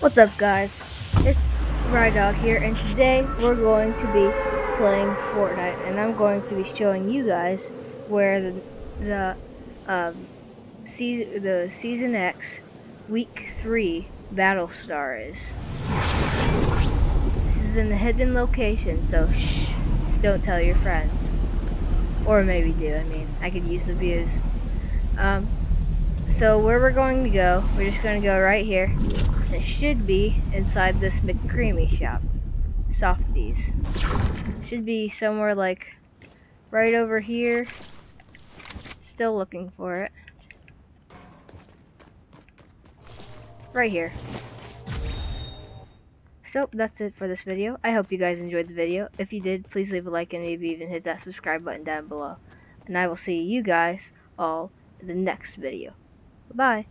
What's up guys? It's RYdawg here and today we're going to be playing Fortnite and I'm going to be showing you guys where the the um se the season X week 3 battle star is. This is in the hidden location so shh don't tell your friends. Or maybe do, I mean I could use the views. Um so where we're going to go, we're just going to go right here. It should be inside this McCreamy shop. Sofdeez. Should be somewhere like right over here. Still looking for it. Right here. So, that's it for this video. I hope you guys enjoyed the video. If you did, please leave a like and maybe even hit that subscribe button down below. And I will see you guys all in the next video. Bye.